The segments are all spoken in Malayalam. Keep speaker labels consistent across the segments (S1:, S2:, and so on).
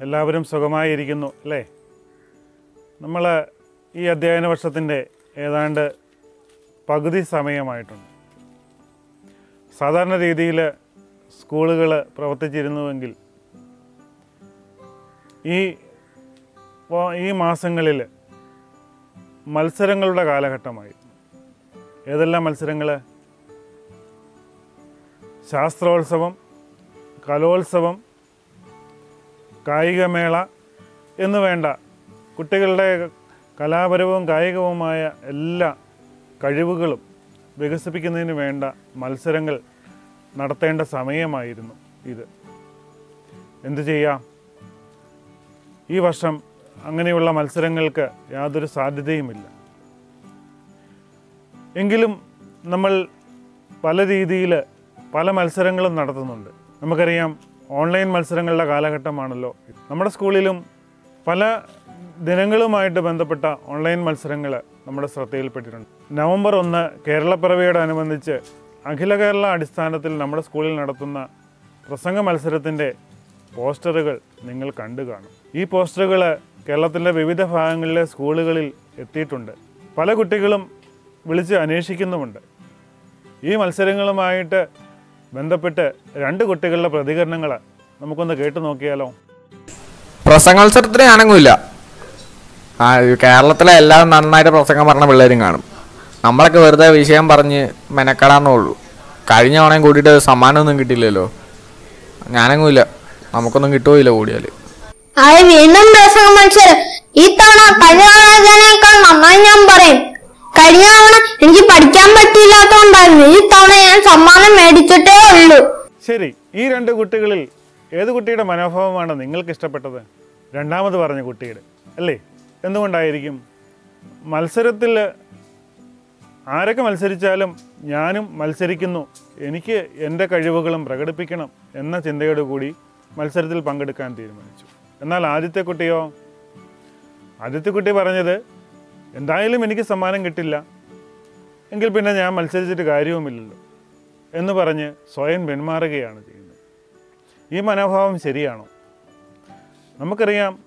S1: എല്ലാവരും സുഖമായിരിക്കുന്നു അല്ലേ? നമ്മൾ ഈ അധ്യയന വർഷത്തിന്റെ ഏതാണ്ട് പകുതി സമയമായിട്ടുണ്ട്. സാധാരണ രീതിയിൽ സ്കൂളുകൾ പ്രവർത്തിച്ചിരുന്നുവെങ്കിൽ ഈ ഈ മാസങ്ങളിൽ മത്സരങ്ങളുടെ കാലഘട്ടമായി. ഏതെല്ലാം മത്സരങ്ങൾ ശാസ്ത്രോത്സവം കലോത്സവം കായികമേള എന്ന് വേണ്ട. കുട്ടികളുടെ കലാപരവും കായികവുമായ എല്ലാ കഴിവുകളും വികസിപ്പിക്കുന്നതിന് വേണ്ട മത്സരങ്ങൾ നടത്തേണ്ട സമയമായിരുന്നു ഇത്. എന്തു ചെയ്യാം? ഈ വർഷം അങ്ങനെയുള്ള മത്സരങ്ങൾക്ക് യാതൊരു സാധ്യതയുമില്ല. എങ്കിലും നമ്മൾ പല രീതിയിൽ പല മത്സരങ്ങളും നടത്തുന്നുണ്ട്. നമുക്കറിയാം ഓൺലൈൻ മത്സരങ്ങളുടെ കാലഘട്ടമാണല്ലോ. നമ്മുടെ സ്കൂളിലും പല ദിനങ്ങളുമായിട്ട് ബന്ധപ്പെട്ട ഓൺലൈൻ മത്സരങ്ങൾ നമ്മുടെ ശ്രദ്ധയിൽപ്പെട്ടിട്ടുണ്ട്. നവംബർ ഒന്ന് കേരളപ്പിറവിയോടനുബന്ധിച്ച് അഖില കേരള അടിസ്ഥാനത്തിൽ നമ്മുടെ സ്കൂളിൽ നടത്തുന്ന പ്രസംഗ മത്സരത്തിന്റെ പോസ്റ്ററുകൾ നിങ്ങൾ കണ്ടു കാണും. ഈ പോസ്റ്ററുകൾ കേരളത്തിന്റെ വിവിധ ഭാഗങ്ങളിലെ സ്കൂളുകളിൽ എത്തിയിട്ടുണ്ട്. പല കുട്ടികളും വിളിച്ച് അന്വേഷിക്കുന്നുമുണ്ട്. ഈ മത്സരങ്ങളുമായിട്ട് ബന്ധപ്പെട്ട് രണ്ട് കുട്ടികളുടെ പ്രതികരണങ്ങൾ നമുക്കൊന്ന് കേട്ടു നോക്കിയാലോ?
S2: പ്രസംഗോത്സവത്തിന് ഞാനങ്ങുമില്ല. ആ കേരളത്തിലെ എല്ലാം നന്നായിട്ട് പ്രസംഗം പറഞ്ഞ പിള്ളേരും കാണും. നമ്മളൊക്കെ വെറുതെ വിഷയം പറഞ്ഞ് മെനക്കെടാന്നേ ഉള്ളൂ. കഴിഞ്ഞ തവണയും കൂട്ടിയിട്ട് സമ്മാനമൊന്നും കിട്ടിയില്ലല്ലോ. ഞാനങ്ങുമില്ല. നമുക്കൊന്നും കിട്ടുകയില്ല കൂടിയാൽ.
S3: അത് വീണ്ടും പ്രസംഗ മത്സരം ഈ തവണ കഴിഞ്ഞ നന്നായി ഞാൻ പറയും. കഴിഞ്ഞ തവണ എനിക്ക് പഠിക്കാൻ പറ്റിയില്ലാത്തോണ്ടായിരുന്നു. ഈ തവണ ഞാൻ സമ്മാനം മേടിച്ചിട്ടേ ഉള്ളൂ.
S1: ശരി ഈ രണ്ട് കുട്ടികളിൽ ഏത് കുട്ടിയുടെ മനോഭാവമാണ് നിങ്ങൾക്ക് ഇഷ്ടപ്പെട്ടത്? രണ്ടാമത് പറഞ്ഞ കുട്ടിയുടെ അല്ലേ? എന്തുകൊണ്ടായിരിക്കും? മത്സരത്തിൽ ആരൊക്കെ മത്സരിച്ചാലും ഞാനും മത്സരിക്കുന്നു. എനിക്ക് എന്റെ കഴിവുകളും പ്രകടിപ്പിക്കണം എന്ന ചിന്തയോടു കൂടി മത്സരത്തിൽ പങ്കെടുക്കാൻ തീരുമാനിച്ചു. എന്നാൽ ആദ്യത്തെ കുട്ടിയോ? ആദ്യത്തെ കുട്ടി പറഞ്ഞത് എന്തായാലും എനിക്ക് സമ്മാനം കിട്ടില്ല. എങ്കിൽ പിന്നെ ഞാൻ മത്സരിച്ചിട്ട് കാര്യവുമില്ലല്ലോ എന്ന് പറഞ്ഞ് സ്വയം പിന്മാറുകയാണ് ചെയ്യുന്നത്. ഈ മനോഭാവം ശരിയാണോ? നമുക്കറിയാം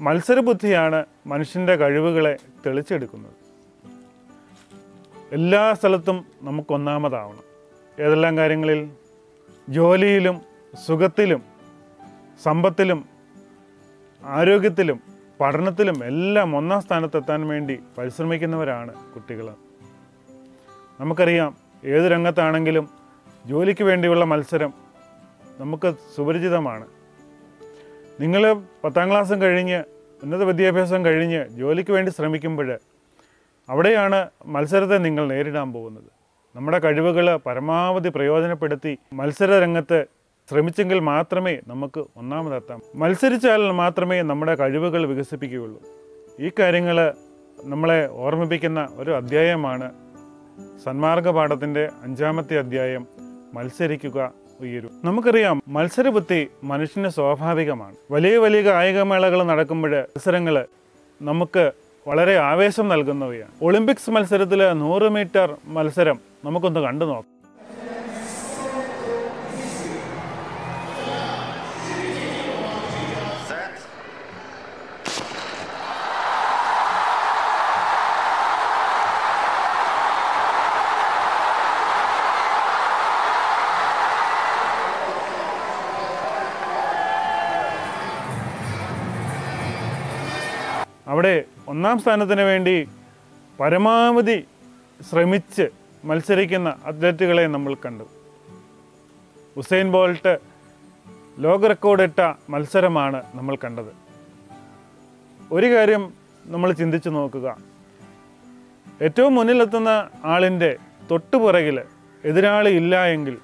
S1: മത്സരബുദ്ധിയാണ് മനുഷ്യന്റെ കഴിവുകളെ തെളിച്ചെടുക്കുന്നത്. എല്ലാ സ്ഥലത്തും നമുക്കൊന്നാമതാവണം. ഏതെല്ലാം കാര്യങ്ങളിൽ? ജോലിയിലും സുഖത്തിലും സമ്പത്തിലും ആരോഗ്യത്തിലും പഠനത്തിലും എല്ലാം ഒന്നാം സ്ഥാനത്തെത്താൻ വേണ്ടി പരിശ്രമിക്കുന്നവരാണ് കുട്ടികൾ. നമുക്കറിയാം ഏത് രംഗത്താണെങ്കിലും ജോലിക്ക് വേണ്ടിയുള്ള മത്സരം നമുക്ക് സുപരിചിതമാണ്. നിങ്ങൾ പത്താം ക്ലാസ്സും കഴിഞ്ഞ് ഉന്നത വിദ്യാഭ്യാസം കഴിഞ്ഞ് ജോലിക്ക് വേണ്ടി ശ്രമിക്കുമ്പോൾ അവിടെയാണ് മത്സരത്തെ നിങ്ങൾ നേരിടാൻ പോകുന്നത്. നമ്മുടെ കഴിവുകൾ പരമാവധി പ്രയോജനപ്പെടുത്തി മത്സര രംഗത്ത് ശ്രമിച്ചെങ്കിൽ മാത്രമേ നമുക്ക് ഒന്നാമതെത്താം. മത്സരിച്ചാൽ മാത്രമേ നമ്മുടെ കഴിവുകൾ വികസിപ്പിക്കുകയുള്ളൂ. ഈ കാര്യങ്ങൾ നമ്മളെ ഓർമ്മിപ്പിക്കുന്ന ഒരു അധ്യായമാണ് സന്മാർഗ പാഠത്തിന്റെ അഞ്ചാമത്തെ അധ്യായം മത്സരിക്കുക ഉയരൂ. നമുക്കറിയാം മത്സരബുദ്ധി മനുഷ്യന് സ്വാഭാവികമാണ്. വലിയ വലിയ കായികമേളകൾ നടക്കുമ്പോൾ മത്സരങ്ങൾ നമുക്ക് വളരെ ആവേശം നൽകുന്നവയാണ്. ഒളിമ്പിക്സ് മത്സരത്തിൽ നൂറ് മീറ്റർ മത്സരം നമുക്കൊന്ന് കണ്ടു നോക്കാം. ഒന്നാം സ്ഥാനത്തിന് വേണ്ടി പരമാവധി ശ്രമിച്ച് മത്സരിക്കുന്ന അത്ലറ്റുകളെ നമ്മൾ കണ്ടു. ഉസൈൻ ബോൾട്ട് ലോക റെക്കോർഡിട്ട മത്സരമാണ് നമ്മൾ കണ്ടത്. ഒരു കാര്യം നമ്മൾ ചിന്തിച്ചു നോക്കുക. ഏറ്റവും മുന്നിലെത്തുന്ന ആളിന്റെ തൊട്ടുപുറകിൽ എതിരാളി ഇല്ല എങ്കിൽ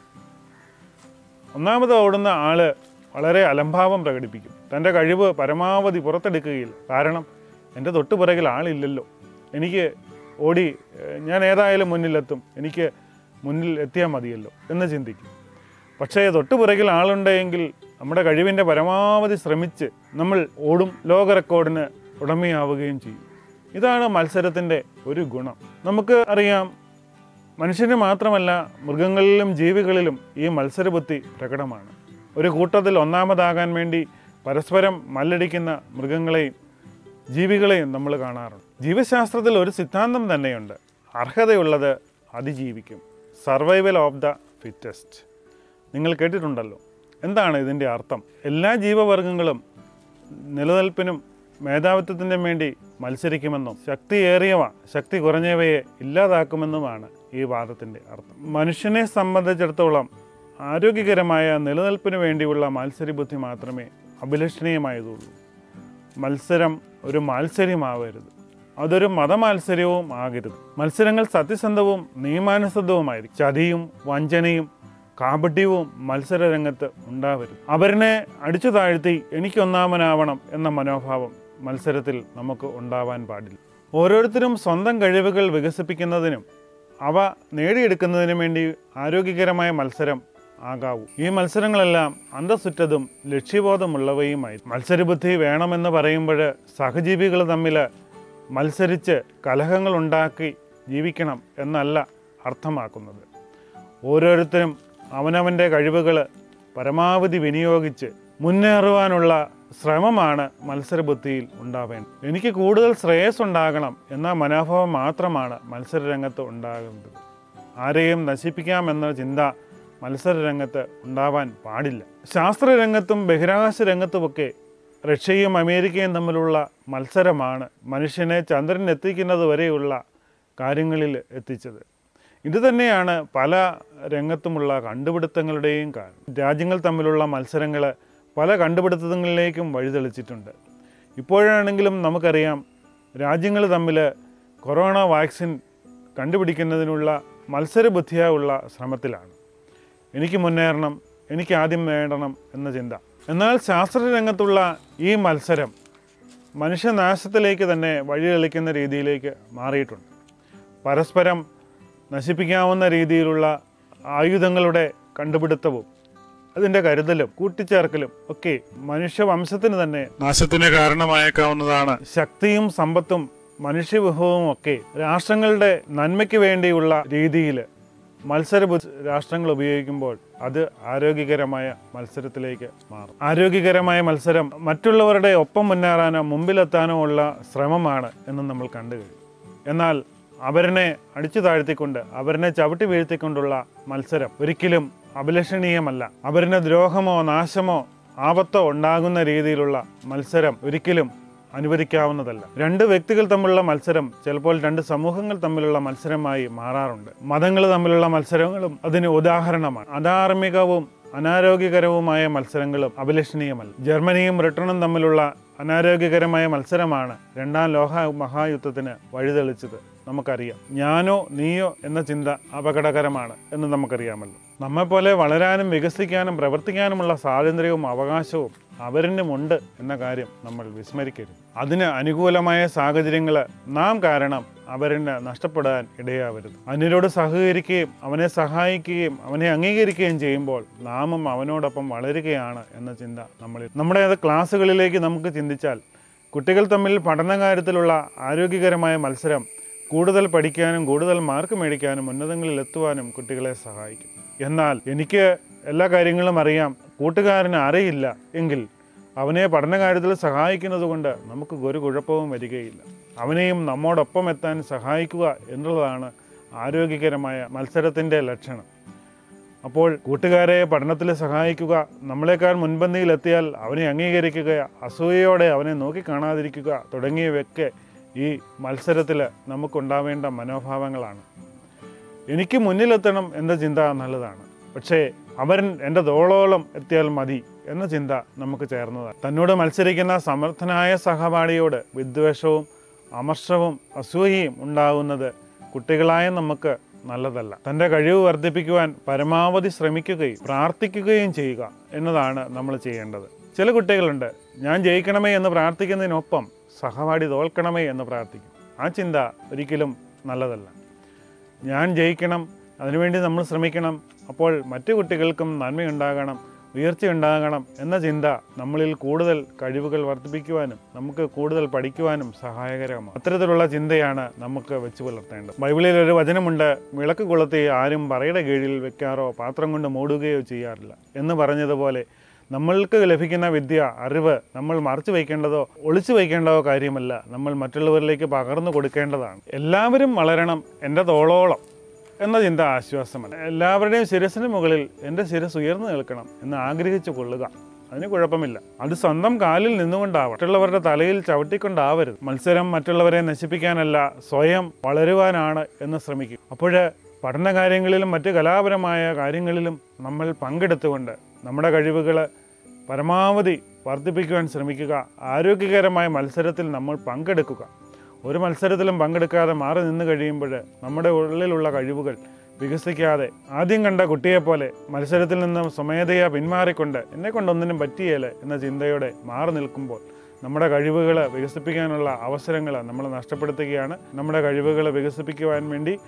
S1: ഒന്നാമത് ഓടുന്ന ആൾ വളരെ അലംഭാവം പ്രകടിപ്പിക്കും. തന്റെ കഴിവ് പരമാവധി പുറത്തെടുക്കുകയില്ല കാരണം എന്റെ തൊട്ടുപിറകിൽ ആളില്ലല്ലോ. എനിക്ക് ഓടി ഞാൻ ഏതായാലും മുന്നിലെത്തും. എനിക്ക് മുന്നിൽ എത്തിയാൽ മതിയല്ലോ എന്ന് ചിന്തിക്കും. പക്ഷേ തൊട്ടുപിറകിൽ ആളുണ്ടെങ്കിൽ നമ്മുടെ കഴിവിന്റെ പരമാവധി ശ്രമിച്ച് നമ്മൾ ഓടും ലോക റെക്കോർഡിന് ഉടമയാവുകയും ചെയ്യും. ഇതാണ് മത്സരത്തിന്റെ ഒരു ഗുണം. നമുക്ക് അറിയാം മനുഷ്യന് മാത്രമല്ല മൃഗങ്ങളിലും ജീവികളിലും ഈ മത്സരബുദ്ധി പ്രകടമാണ്. ഒരു കൂട്ടത്തിൽ ഒന്നാമതാകാൻ വേണ്ടി പരസ്പരം മല്ലടിക്കുന്ന മൃഗങ്ങളെയും ജീവികളെയും നമ്മൾ കാണാറുണ്ട്. ജീവശാസ്ത്രത്തിൽ ഒരു സിദ്ധാന്തം തന്നെയുണ്ട്. അർഹതയുള്ളത് അതിജീവിക്കും. സർവൈവൽ ഓഫ് ദ ഫിറ്റസ്റ്റ് നിങ്ങൾ കേട്ടിട്ടുണ്ടല്ലോ. എന്താണ് ഇതിന്റെ അർത്ഥം? എല്ലാ ജീവവർഗങ്ങളും നിലനിൽപ്പിനും മേധാവിത്വത്തിനും വേണ്ടി മത്സരിക്കുമെന്നും ശക്തിയേറിയവ ശക്തി കുറഞ്ഞവയെ ഇല്ലാതാക്കുമെന്നുമാണ് ഈ വാദത്തിന്റെ അർത്ഥം. മനുഷ്യനെ സംബന്ധിച്ചിടത്തോളം ആരോഗ്യകരമായ നിലനിൽപ്പിന് വേണ്ടിയുള്ള മത്സരബുദ്ധി മാത്രമേ അഭിലഷണീയമായതുള്ളൂ. മത്സരം ഒരു മത്സര്യമാവരുത്. അതൊരു മതമാത്സര്യവും ആകരുത്. മത്സരങ്ങൾ സത്യസന്ധവും നിയമാനുസൃതവുമായിരിക്കും. ചതിയും വഞ്ചനയും കാപട്യവും മത്സരരംഗത്ത് ഉണ്ടാവരുത്. അവരിനെ അടിച്ചു താഴ്ത്തി എനിക്കൊന്നാമനാവണം എന്ന മനോഭാവം മത്സരത്തിൽ നമുക്ക് ഉണ്ടാവാൻ പാടില്ല. ഓരോരുത്തരും സ്വന്തം കഴിവുകൾ വികസിപ്പിക്കുന്നതിനും അവ നേടിയെടുക്കുന്നതിനും വേണ്ടി ആരോഗ്യകരമായ മത്സരം ആകാവൂ. ഈ മത്സരങ്ങളെല്ലാം അന്തസ്സുറ്റതും ലക്ഷ്യബോധമുള്ളവയുമായി. മത്സരബുദ്ധി വേണമെന്ന് പറയുമ്പോൾ സഹജീവികൾ തമ്മിൽ മത്സരിച്ച് കലഹങ്ങൾ ഉണ്ടാക്കി ജീവിക്കണം എന്നല്ല അർത്ഥമാക്കുന്നത്. ഓരോരുത്തരും അവനവന്റെ കഴിവുകൾ പരമാവധി വിനിയോഗിച്ച് മുന്നേറുവാനുള്ള ശ്രമമാണ് മത്സരബുദ്ധിയിൽ ഉണ്ടാവേണ്ടത്. എനിക്ക് കൂടുതൽ ശ്രേയസ് ഉണ്ടാകണം എന്ന മനോഭാവം മാത്രമാണ് മത്സരരംഗത്ത് ഉണ്ടാകുന്നത്. ആരെയും നശിപ്പിക്കാമെന്ന ചിന്ത മത്സരരംഗത്ത് ഉണ്ടാവാൻ പാടില്ല. ശാസ്ത്രരംഗത്തും ബഹിരാകാശ രംഗത്തുമൊക്കെ റഷ്യയും അമേരിക്കയും തമ്മിലുള്ള മത്സരമാണ് മനുഷ്യനെ ചന്ദ്രൻ എത്തിക്കുന്നത് വരെയുള്ള കാര്യങ്ങളിൽ എത്തിച്ചത്. ഇത് തന്നെയാണ് പല രംഗത്തുമുള്ള കണ്ടുപിടുത്തങ്ങളുടെയും കാരണം. രാജ്യങ്ങൾ തമ്മിലുള്ള മത്സരങ്ങൾ പല കണ്ടുപിടുത്തങ്ങളിലേക്കും വഴിതെളിച്ചിട്ടുണ്ട്. ഇപ്പോഴാണെങ്കിലും നമുക്കറിയാം രാജ്യങ്ങൾ തമ്മിൽ കൊറോണ വാക്സിൻ കണ്ടുപിടിക്കുന്നതിനുള്ള മത്സരബുദ്ധിയായുള്ള ശ്രമത്തിലാണ്. എനിക്ക് മുന്നേറണം എനിക്ക് ആദ്യം നേടണം എന്ന ചിന്ത. എന്നാൽ ശാസ്ത്രരംഗത്തുള്ള ഈ മത്സരം മനുഷ്യനാശത്തിലേക്ക് തന്നെ വഴിതെളിക്കുന്ന രീതിയിലേക്ക് മാറിയിട്ടുണ്ട്. പരസ്പരം നശിപ്പിക്കാവുന്ന രീതിയിലുള്ള ആയുധങ്ങളുടെ കണ്ടുപിടുത്തവും അതിന്റെ കരുതലും കൂട്ടിച്ചേർക്കലും ഒക്കെ മനുഷ്യവംശത്തിന് തന്നെ നാശത്തിന് കാരണമായേക്കാവുന്നതാണ്. ശക്തിയും സമ്പത്തും മനുഷ്യവിഭവവും ഒക്കെ രാഷ്ട്രങ്ങളുടെ നന്മയ്ക്ക് വേണ്ടിയുള്ള രീതിയിൽ മത്സരബുദ്ധി രാഷ്ട്രങ്ങൾ ഉപയോഗിക്കുമ്പോൾ അത് ആരോഗ്യകരമായ മത്സരത്തിലേക്ക് മാറും. ആരോഗ്യകരമായ മത്സരം മറ്റുള്ളവരുടെ ഒപ്പം മുന്നേറാനോ മുമ്പിലെത്താനോ ഉള്ള ശ്രമമാണ് എന്ന് നമ്മൾ കണ്ടു കഴിഞ്ഞു. എന്നാൽ അവരനെ അടിച്ചു താഴ്ത്തിക്കൊണ്ട് അവരനെ ചവിട്ടി വീഴ്ത്തിക്കൊണ്ടുള്ള മത്സരം ഒരിക്കലും അഭിലഷണീയമല്ല. അവരിന് ദ്രോഹമോ നാശമോ ആപത്തോ ഉണ്ടാകുന്ന രീതിയിലുള്ള മത്സരം ഒരിക്കലും അനുവദിക്കാവുന്നതല്ല. രണ്ട് വ്യക്തികൾ തമ്മിലുള്ള മത്സരം ചിലപ്പോൾ രണ്ട് സമൂഹങ്ങൾ തമ്മിലുള്ള മത്സരമായി മാറാറുണ്ട്. മതങ്ങൾ തമ്മിലുള്ള മത്സരങ്ങളും അതിന് ഉദാഹരണമാണ്. അധാർമികവും അനാരോഗ്യകരവുമായ മത്സരങ്ങളും അഭിലഷണീയമല്ല. ജർമ്മനിയും ബ്രിട്ടനും തമ്മിലുള്ള അനാരോഗ്യകരമായ മത്സരമാണ് രണ്ടാം ലോക മഹായുദ്ധത്തിന് വഴിതെളിച്ചത്. നമുക്കറിയാം. ഞാനോ നീയോ എന്ന ചിന്ത അപകടകരമാണ് എന്ന് നമുക്കറിയാമല്ലോ. നമ്മെപ്പോലെ വളരാനും വികസിക്കാനും പ്രവർത്തിക്കാനുമുള്ള സ്വാതന്ത്ര്യവും അവകാശവും അവരിനുമുണ്ട് എന്ന കാര്യം നമ്മൾ വിസ്മരിക്കരുത്. അതിന് അനുകൂലമായ സാഹചര്യങ്ങൾ നാം കാരണം അവരിന് നഷ്ടപ്പെടാൻ ഇടയാവരുത്. അന്യരോട് സഹകരിക്കുകയും അവനെ സഹായിക്കുകയും അവനെ അംഗീകരിക്കുകയും ചെയ്യുമ്പോൾ നാമും അവനോടൊപ്പം വളരുകയാണ് എന്ന ചിന്ത നമ്മളിൽ. നമ്മുടെ ക്ലാസ്സുകളിലേക്ക് നമുക്ക് ചിന്തിച്ചാൽ കുട്ടികൾ തമ്മിൽ പഠനകാര്യത്തിലുള്ള ആരോഗ്യകരമായ മത്സരം കൂടുതൽ പഠിക്കാനും കൂടുതൽ മാർക്ക് മേടിക്കാനും ഉന്നതങ്ങളിൽ എത്തുവാനും കുട്ടികളെ സഹായിക്കും. എന്നാൽ എനിക്ക് എല്ലാ കാര്യങ്ങളും അറിയാം. കൂട്ടുകാരന് അറിയില്ല എങ്കിൽ അവനെ പഠനകാര്യത്തിൽ സഹായിക്കുന്നത് കൊണ്ട് നമുക്ക് ഒരു കുഴപ്പവും വരികയില്ല. അവനെയും നമ്മോടൊപ്പം എത്താൻ സഹായിക്കുക എന്നുള്ളതാണ് ആരോഗ്യകരമായ മത്സരത്തിന്റെ ലക്ഷണം. അപ്പോൾ കൂട്ടുകാരെ പഠനത്തിൽ സഹായിക്കുക നമ്മളെക്കാൾ മുൻപന്തിയിലെത്തിയാൽ അവനെ അംഗീകരിക്കുക അസൂയയോടെ അവനെ നോക്കിക്കാണാതിരിക്കുക തുടങ്ങിയവയൊക്കെ ഈ മത്സരത്തിൽ നമുക്കുണ്ടാവേണ്ട മനോഭാവങ്ങളാണ്. എനിക്ക് മുന്നിലെത്തണം എന്ന ചിന്ത നല്ലതാണ്. പക്ഷേ അവൻ എന്റെ തോളോളം എത്തിയാൽ മതി എന്ന ചിന്ത നമുക്ക് ചേർന്നതാണ്. തന്നോട് മത്സരിക്കുന്ന സമർത്ഥനായ സഹപാഠിയോട് വിദ്വേഷവും അമർഷവും അസൂയയും ഉണ്ടാകുന്നത് കുട്ടികളായ നമുക്ക് നല്ലതല്ല. തന്റെ കഴിവ് വർദ്ധിപ്പിക്കുവാൻ പരമാവധി ശ്രമിക്കുകയും പ്രാർത്ഥിക്കുകയും ചെയ്യുക എന്നതാണ് നമ്മൾ ചെയ്യേണ്ടത്. ചില കുട്ടികളുണ്ട് ഞാൻ ജയിക്കണമേ എന്ന് പ്രാർത്ഥിക്കുന്നതിനൊപ്പം സഹപാഠി തോൽക്കണമേ എന്ന് പ്രാർത്ഥിക്കും. ആ ചിന്ത ഒരിക്കലും നല്ലതല്ല. ഞാൻ ജയിക്കണം അതിനുവേണ്ടി നമ്മൾ ശ്രമിക്കണം അപ്പോൾ മറ്റു കുട്ടികൾക്കും നന്മയുണ്ടാകണം ഉയർച്ചയുണ്ടാകണം എന്ന ചിന്ത നമ്മളിൽ കൂടുതൽ കഴിവുകൾ വർദ്ധിപ്പിക്കുവാനും നമുക്ക് കൂടുതൽ പഠിക്കുവാനും സഹായകരമാണ് അത്തരത്തിലുള്ള ചിന്തയാണ് നമുക്ക് വെച്ച് പുലർത്തേണ്ടത്. ബൈബിളിൽ ഒരു വചനമുണ്ട് വിളക്ക് കൊളുത്തി ആരും പറയുടെ കീഴിൽ വെക്കാറോ പാത്രം കൊണ്ട് മൂടുകയോ ചെയ്യാറില്ല എന്ന് പറഞ്ഞതുപോലെ നമ്മൾക്ക് ലഭിക്കുന്ന വിദ്യ അറിവ് നമ്മൾ മറച്ചു വയ്ക്കേണ്ടതോ ഒളിച്ചു വയ്ക്കേണ്ടതോ കാര്യമല്ല. നമ്മൾ മറ്റുള്ളവരിലേക്ക് പകർന്നു കൊടുക്കേണ്ടതാണ്. എല്ലാവരും വളരണം എന്റെ തോളോളം എന്ന ചിന്ത ആശ്വാസമല്ല എല്ലാവരുടെയും ശിരസിന് മുകളിൽ എന്റെ ശിരസ് ഉയർന്നു നിൽക്കണം എന്ന് ആഗ്രഹിച്ചു കൊള്ളുക. അതിന് കുഴപ്പമില്ല. അത് സ്വന്തം കാലിൽ നിന്നുകൊണ്ടാവണം മറ്റുള്ളവരുടെ തലയിൽ ചവിട്ടിക്കൊണ്ടാവരുത്. മത്സരം മറ്റുള്ളവരെ നശിപ്പിക്കാനല്ല സ്വയം വളരുവാനാണ് എന്ന് ശ്രമിക്കും. അപ്പോൾ പഠന കാര്യങ്ങളിലും മറ്റ് കലാപരമായ കാര്യങ്ങളിലും നമ്മൾ പങ്കെടുത്തുകൊണ്ട് നമ്മുടെ കഴിവുകൾ പരമാവധി വർദ്ധിപ്പിക്കുവാൻ ശ്രമിക്കുക. ആരോഗ്യകരമായ മത്സരത്തിൽ നമ്മൾ പങ്കെടുക്കുക. ഒരു മത്സരത്തിലും പങ്കെടുക്കാതെ മാറി നിന്ന് കഴിയുമ്പോൾ നമ്മുടെ ഉള്ളിലുള്ള കഴിവുകൾ വികസിക്കാതെ ആദ്യം കണ്ട കുട്ടിയെപ്പോലെ മത്സരത്തിൽ നിന്ന് സ്വമേധയാ പിന്മാറിക്കൊണ്ട് എന്നെ കൊണ്ടൊന്നിനും പറ്റിയേല എന്ന ചിന്തയോടെ മാറി നിൽക്കുമ്പോൾ നമ്മുടെ കഴിവുകൾ വികസിപ്പിക്കാനുള്ള അവസരങ്ങൾ നമ്മൾ നഷ്ടപ്പെടുത്തുകയാണ്. നമ്മുടെ കഴിവുകൾ വികസിപ്പിക്കുവാൻ വേണ്ടി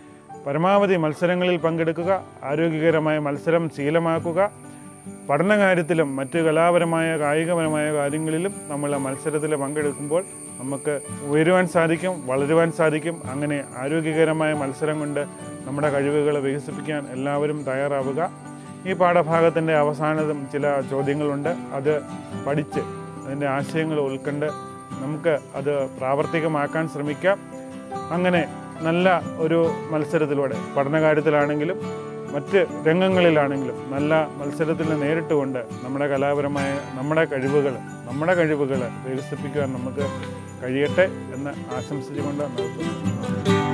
S1: പരമാവധി മത്സരങ്ങളിൽ പങ്കെടുക്കുക. ആരോഗ്യകരമായ മത്സരം ശീലമാക്കുക. പഠന കാര്യത്തിലും മറ്റ് കലാപരമായ കായികപരമായ കാര്യങ്ങളിലും നമ്മൾ ആ മത്സരത്തിൽ പങ്കെടുക്കുമ്പോൾ നമുക്ക് ഉയരുവാൻ സാധിക്കും വളരുവാൻ സാധിക്കും. അങ്ങനെ ആരോഗ്യകരമായ മത്സരം കൊണ്ട് നമ്മുടെ കഴിവുകൾ വികസിപ്പിക്കാൻ എല്ലാവരും തയ്യാറാവുക. ഈ പാഠഭാഗത്തിന്റെ അവസാനത്തും ചില ചോദ്യങ്ങളുണ്ട്. അത് പഠിച്ച് അതിന്റെ ആശയങ്ങൾ ഉൾക്കൊണ്ട് നമുക്ക് അത് പ്രാവർത്തികമാക്കാൻ ശ്രമിക്കാം. അങ്ങനെ നല്ല ഒരു മത്സരത്തിലൂടെ പഠനകാര്യത്തിലാണെങ്കിലും മറ്റ് രംഗങ്ങളിലാണെങ്കിലും നല്ല മത്സരത്തിൽ നേരിട്ടുകൊണ്ട് നമ്മുടെ കലാപരമായ നമ്മുടെ കഴിവുകൾ നമ്മുടെ കഴിവുകൾ വികസിപ്പിക്കുവാൻ നമുക്ക് കഴിയട്ടെ എന്ന് ആശംസിച്ചുകൊണ്ട് നിർത്തുന്നു.